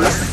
Yes.